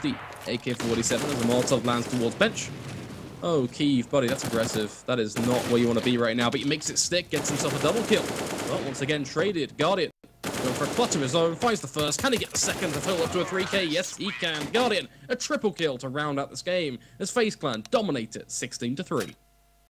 the AK-47 as a Molotov lands towards bench. Oh, Keeve, buddy, that's aggressive. That is not where you want to be right now, but he makes it stick, gets himself a double kill. Well, once again, traded. Guardian going for a clutch of his own, finds the first. Can he get the second to fill up to a 3k? Yes, he can. Guardian, a triple kill to round out this game as FaZe Clan dominate it 16-3.